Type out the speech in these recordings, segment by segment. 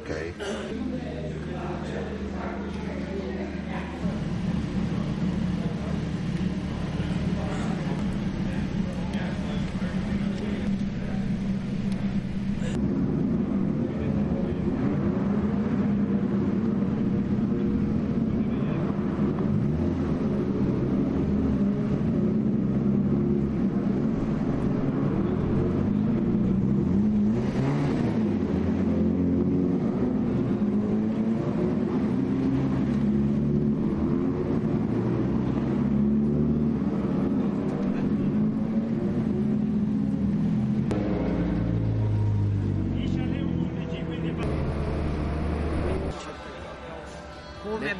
okay Ve...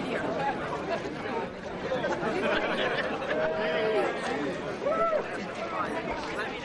right here.